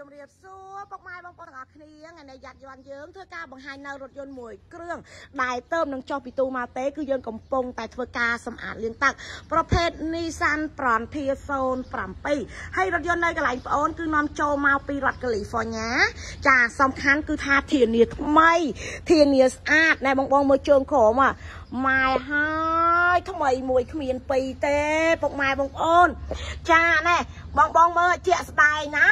ជំរាបសួរពុកម៉ែបងប្អូនទាំងអស់គ្នាថ្ងៃនេះយ៉ាត់យន់យើងធ្វើការបង្ហាញនៅរថយន្តមួយគ្រឿងដែលទៅនឹងចុះពីទូមកទេគឺយើងកំពុងតែធ្វើការសម្អាតលាងទឹកប្រភេទ Nissan Frontier 07ហើយរថយន្តនៅកន្លែងប្អូនគឺនាំចូលមកពីរដ្ឋ California ចាសំខាន់គឺថាធានាថ្មីធានាស្អាតណែបងបងមើលជើងក្រមอ่ะម៉ែហើយថ្មីមួយគ្មានពីរទេពុកម៉ែបងប្អូនចាណែបងបងមើលជាក់ស្ដែងណា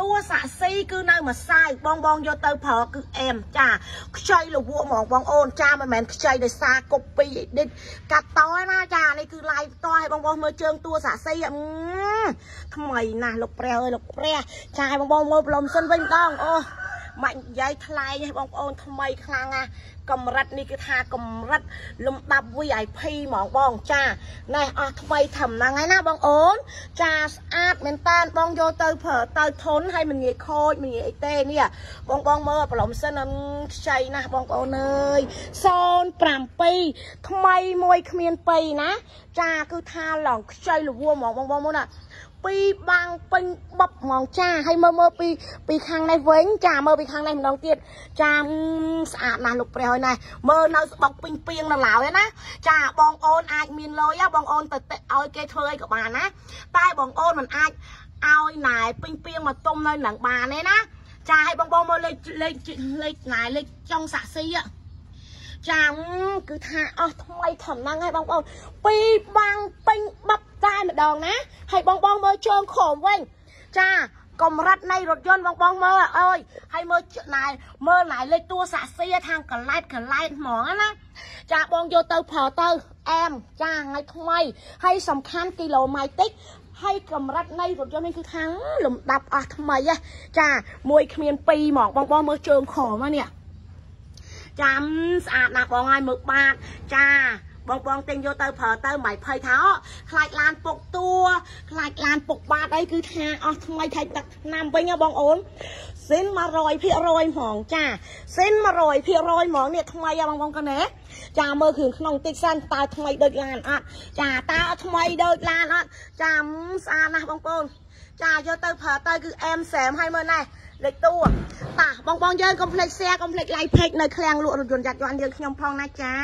តួសាក់ស៊ីគឺនៅម្សៅបងបងយកទៅប្រើគឺអែមចាខ្ចីលវក់ហ្មងបងអូនចាមិនមែនខ្ចីដោយសារកូពីអេឌីតកាត់តណាចានេះគឺ live តឲ្យបងបងមើលជើងតួសាក់ស៊ីថ្មីណាស់លោកព្រះអើយលោកព្រះចាឲ្យបងបងមើលប្រឡំសិនវិញម្ដងអូ ម៉ាច់និយាយថ្លៃឲ្យបងប្អូនថ្មីខ្លាំងណាស់កម្រិតនេះគឺថាកម្រិតលំដាប់ VIP ហ្មងបងចាណែអស់ថ្មីធំហ្នឹងហើយណាបងអូនចាស្អាតមែនតានបងយកទៅប្រើទៅធន់ហើយមិនងាយខូចមិនងាយអីទេនេះបងបងមើលប្រឡំសិនខ្ចីណាស់បងប្អូនអើយ07ថ្មីមួយគ្មានពីណាចាគឺថាឡងខ្ចីលវហ្មងបងបងមើលណា ពីបាំងពេញបបហ្មងចាហើយមើលមើលពីពីខាងនេះវិញចាមើលពីខាងនេះម្ដងទៀតចាស្អាតណាស់លោកព្រះហើយណាមើលនៅស្បុកពេញពីងនៅឡើយណាចាបងអូនអាចមានលុយបងអូនទៅឲ្យគេធ្វើអីក៏បានណាតែបងអូនមិនអាចឲ្យណែពេញពីងមកទុំនៅនឹងបានទេណាចាឲ្យបងបងមើលលេខលេខលេខណែលេខចុងសាក់ស៊ីចាំគឺថាអស់ថ្មីធំហ្នឹងហើយបងប្អូនពីបាំងពេញបបតែម្ដងណា ហើយបងបងមើលជើងខំវិញចាកម្រិតនៃរថយន្តបងបងមើលអើយហើយមើលណែមើលណែលេខតួសាក់ស៊ីខាងកឡែតកឡែតហ្មងណាចាបងយកទៅប្រើទៅអែមចាថ្ងៃថ្មីហើយសំខាន់គីឡូម៉ែត្រតិចហើយកម្រិតនៃរថយន្តនេះគឺខាងលំដាប់អស់ថ្មីចាមួយគ្មានពីរហ្មងបងបងមើលជើងខំហ្នឹងនេះចាំស្អាតណាស់បងហើយមើលបាតចា បងបងទិញយកទៅប្រើទៅមិនភ័យថាខ្លាចឡានពុកតួខ្លាចឡានពុកបាតអីគឺថាអស់ថ្មីថៃទឹកឆ្នាំវិញបងអូនសិន100%ហ្មងចាសិន100%ហ្មងនេះថ្មីបងបងកណែចាមើលគ្រឿងក្នុងតិចសិនតើថ្មីដូចឡានអត់ចាតើថ្មីដូចឡានអត់ចាស្អាតណាស់បងប្អូនចាយកទៅប្រើទៅគឺអែមសែមឲ្យមើលណែលេខតួតាបងបងយើងកុំភ្លេច share កុំភ្លេច like page នៅឃ្លាំងលក់រថយន្តយ៉ាត់យន់យើងខ្ញុំផងណាចា